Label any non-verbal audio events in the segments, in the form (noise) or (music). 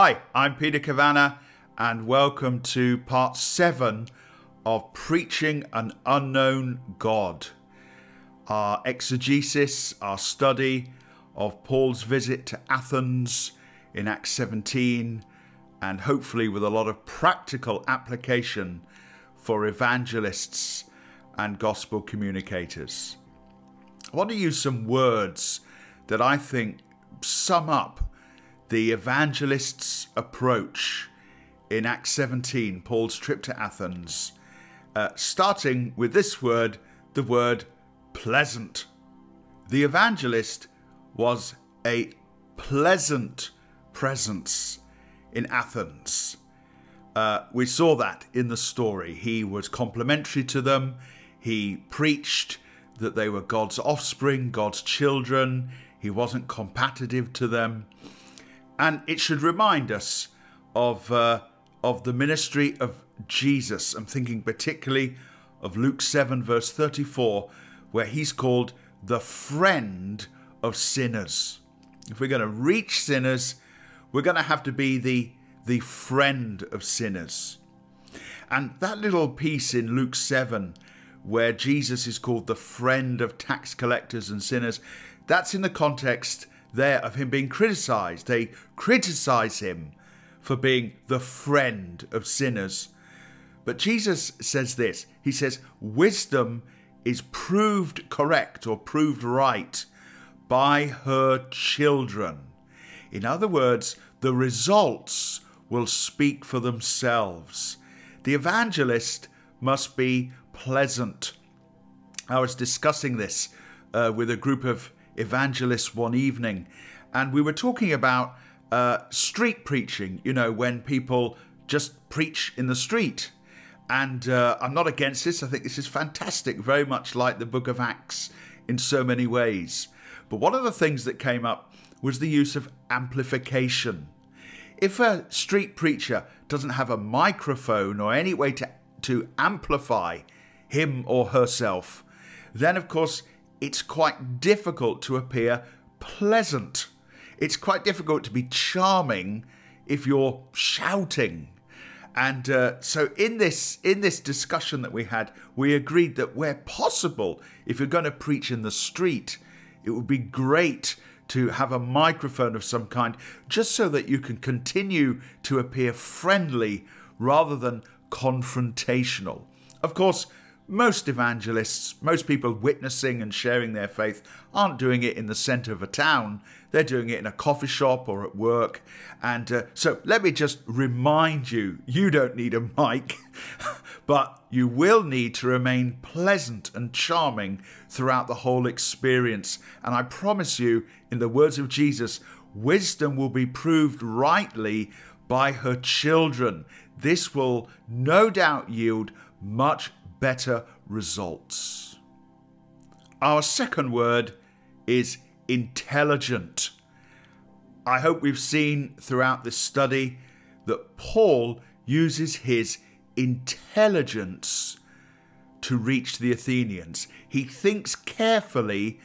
Hi, I'm Peter Cavanagh, and welcome to part seven of Preaching an Unknown God. Our exegesis, our study of Paul's visit to Athens in Acts 17, and hopefully with a lot of practical application for evangelists and gospel communicators. I want to use some words that I think sum up the evangelist's approach in Acts 17, Paul's trip to Athens, uh, starting with this word, the word pleasant. The evangelist was a pleasant presence in Athens. Uh, we saw that in the story. He was complimentary to them, he preached that they were God's offspring, God's children, he wasn't competitive to them and it should remind us of uh, of the ministry of Jesus. I'm thinking particularly of Luke 7 verse 34 where he's called the friend of sinners. If we're going to reach sinners, we're going to have to be the the friend of sinners. And that little piece in Luke 7 where Jesus is called the friend of tax collectors and sinners, that's in the context there of him being criticized. They criticize him for being the friend of sinners. But Jesus says this He says, Wisdom is proved correct or proved right by her children. In other words, the results will speak for themselves. The evangelist must be pleasant. I was discussing this uh, with a group of evangelists one evening, and we were talking about uh, street preaching, you know, when people just preach in the street. And uh, I'm not against this. I think this is fantastic, very much like the book of Acts in so many ways. But one of the things that came up was the use of amplification. If a street preacher doesn't have a microphone or any way to, to amplify him or herself, then of course it's quite difficult to appear pleasant. It's quite difficult to be charming if you're shouting. And uh, so in this in this discussion that we had, we agreed that where possible, if you're going to preach in the street, it would be great to have a microphone of some kind, just so that you can continue to appear friendly rather than confrontational. Of course, most evangelists, most people witnessing and sharing their faith, aren't doing it in the centre of a town. They're doing it in a coffee shop or at work. And uh, so let me just remind you you don't need a mic, (laughs) but you will need to remain pleasant and charming throughout the whole experience. And I promise you, in the words of Jesus, wisdom will be proved rightly by her children. This will no doubt yield much better results. Our second word is intelligent. I hope we've seen throughout this study that Paul uses his intelligence to reach the Athenians. He thinks carefully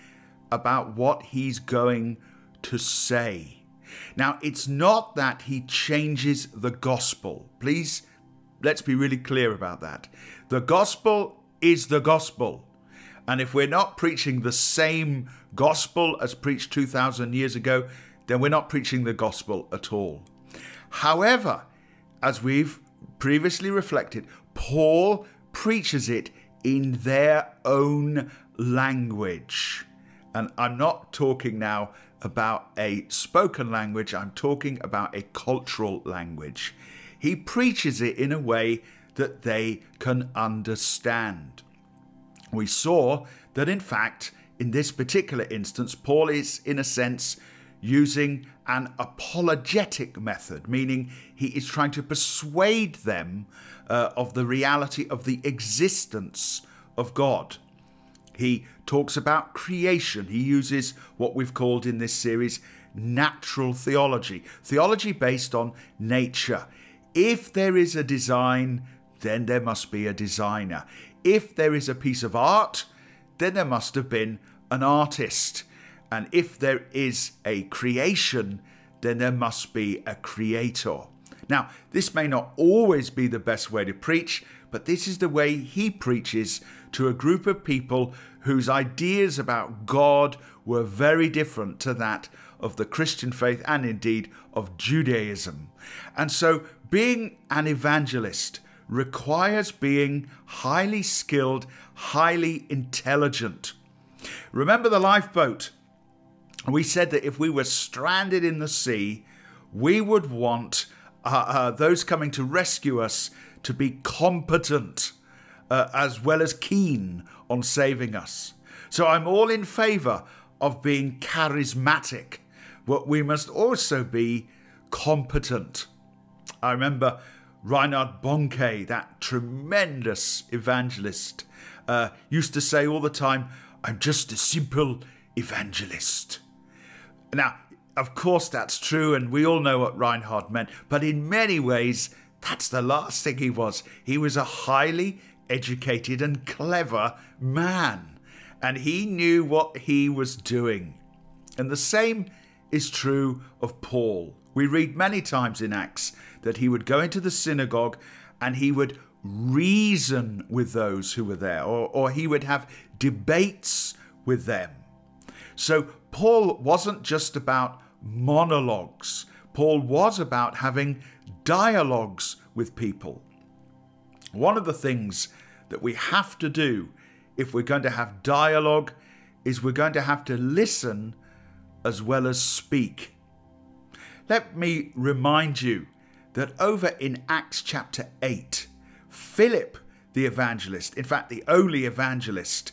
about what he's going to say. Now, it's not that he changes the gospel. Please, let's be really clear about that. The gospel is the gospel. And if we're not preaching the same gospel as preached 2,000 years ago, then we're not preaching the gospel at all. However, as we've previously reflected, Paul preaches it in their own language. And I'm not talking now about a spoken language, I'm talking about a cultural language. He preaches it in a way that they can understand. We saw that, in fact, in this particular instance, Paul is, in a sense, using an apologetic method, meaning he is trying to persuade them uh, of the reality of the existence of God. He talks about creation. He uses what we've called in this series natural theology, theology based on nature. If there is a design, then there must be a designer. If there is a piece of art, then there must have been an artist. And if there is a creation, then there must be a creator. Now, this may not always be the best way to preach, but this is the way he preaches to a group of people whose ideas about God were very different to that of the Christian faith and indeed of Judaism. And so, being an evangelist requires being highly skilled, highly intelligent. Remember the lifeboat? We said that if we were stranded in the sea, we would want uh, uh, those coming to rescue us to be competent uh, as well as keen on saving us. So I'm all in favour of being charismatic, but we must also be competent. I remember Reinhard Bonnke, that tremendous evangelist, uh, used to say all the time, I'm just a simple evangelist. Now, of course, that's true, and we all know what Reinhard meant, but in many ways, that's the last thing he was. He was a highly educated and clever man, and he knew what he was doing. And the same is true of Paul. We read many times in Acts that he would go into the synagogue and he would reason with those who were there, or, or he would have debates with them. So Paul wasn't just about monologues, Paul was about having dialogues with people. One of the things that we have to do if we're going to have dialogue is we're going to have to listen as well as speak. Let me remind you that over in Acts chapter 8, Philip the evangelist, in fact, the only evangelist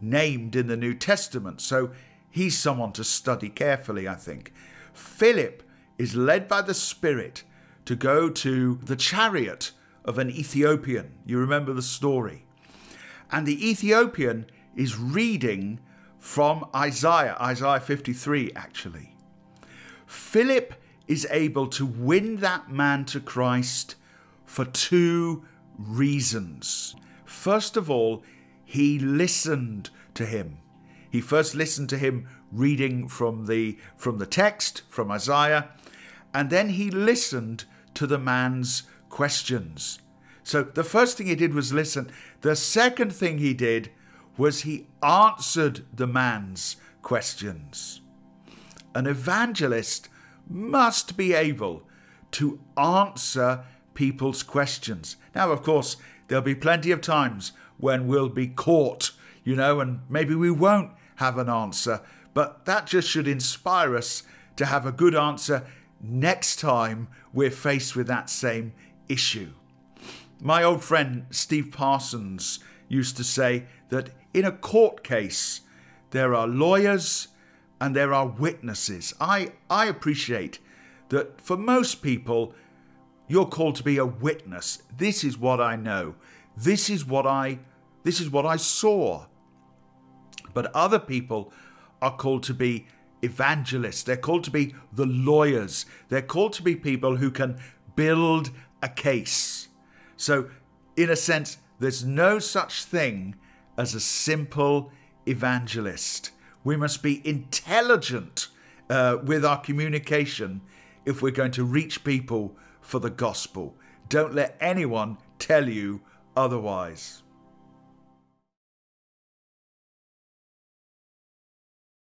named in the New Testament, so he's someone to study carefully, I think. Philip is led by the Spirit to go to the chariot of an Ethiopian. You remember the story. And the Ethiopian is reading from Isaiah, Isaiah 53, actually. Philip is able to win that man to Christ for two reasons. First of all, he listened to him. He first listened to him reading from the from the text from Isaiah, and then he listened to the man's questions. So the first thing he did was listen. The second thing he did was he answered the man's questions. An evangelist must be able to answer people's questions. Now, of course, there'll be plenty of times when we'll be caught, you know, and maybe we won't have an answer, but that just should inspire us to have a good answer next time we're faced with that same issue. My old friend Steve Parsons used to say that in a court case, there are lawyers and there are witnesses. I, I appreciate that for most people, you're called to be a witness. This is what I know. This is what I this is what I saw. But other people are called to be evangelists. They're called to be the lawyers. They're called to be people who can build a case. So, in a sense, there's no such thing as a simple evangelist. We must be intelligent uh, with our communication if we're going to reach people for the gospel. Don't let anyone tell you otherwise.